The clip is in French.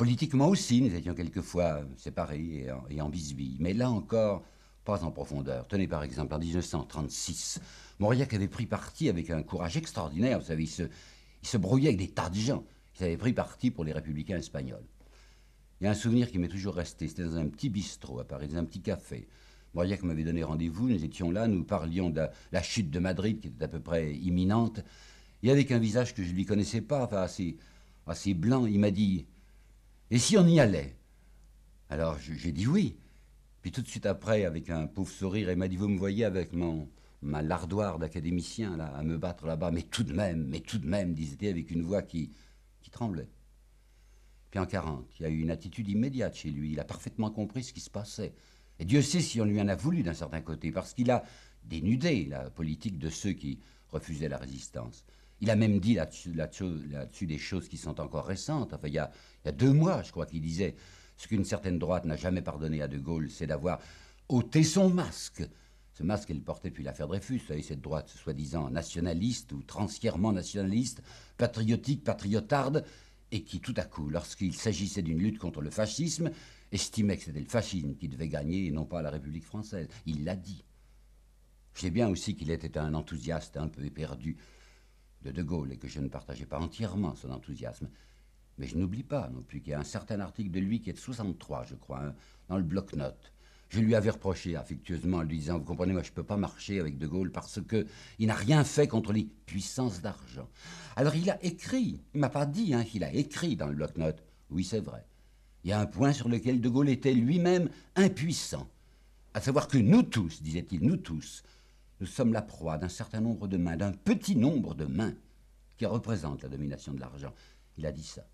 Politiquement aussi, nous étions quelquefois séparés et en, et en bisbille. Mais là encore, pas en profondeur. Tenez par exemple, en 1936, Mauriac avait pris parti avec un courage extraordinaire. Vous savez, il se, se brouillait avec des tas de gens. Il avait pris parti pour les républicains espagnols. Il y a un souvenir qui m'est toujours resté. C'était dans un petit bistrot à Paris, dans un petit café. Mauriac m'avait donné rendez-vous, nous étions là, nous parlions de la, chute de Madrid qui était à peu près imminente. Et avec un visage que je ne lui connaissais pas, enfin assez, assez blanc, il m'a dit et si on y allait? Alors j'ai dit oui. Puis tout de suite après, avec un pauvre sourire, il m'a dit Vous me voyez avec mon, ma lardoire d'académicien là, à me battre là-bas, mais tout de même, mais tout de même, disait-il avec une voix qui, qui tremblait. Puis en 40, il y a eu une attitude immédiate chez lui. Il a parfaitement compris ce qui se passait. Et Dieu sait si on lui en a voulu d'un certain côté, parce qu'il a dénudé la politique de ceux qui refusaient la résistance. Il a même dit là-dessus des choses qui sont encore récentes. Il y a, deux mois, je crois qu'il disait ce qu'une certaine droite n'a jamais pardonné à De Gaulle, c'est d'avoir ôté son masque. Ce masque qu'elle portait depuis l'affaire Dreyfus, savez, cette droite soi-disant nationaliste ou transfièrement nationaliste, patriotique, patriotarde, et qui tout à coup, lorsqu'il s'agissait d'une lutte contre le fascisme, estimait que c'était le fascisme qui devait gagner et non pas la République française. Il l'a dit. Je sais bien aussi qu'il était un enthousiaste un peu éperdu de De Gaulle et que je ne partageais pas entièrement son enthousiasme. Mais je n'oublie pas non plus qu'il y a un certain article de lui qui est de 63, je crois, hein, dans le bloc-notes. Je lui avais reproché affectueusement en lui disant Vous comprenez, moi je ne peux pas marcher avec De Gaulle parce qu'il n'a rien fait contre les puissances d'argent. Alors il a écrit, il m'a pas dit hein, qu'il a écrit dans le bloc-notes. Oui, c'est vrai. Il y a un point sur lequel De Gaulle était lui-même impuissant. À savoir que nous tous, disait-il, nous tous, nous sommes la proie d'un certain nombre de mains, d'un petit nombre de mains qui représentent la domination de l'argent. Il a dit ça.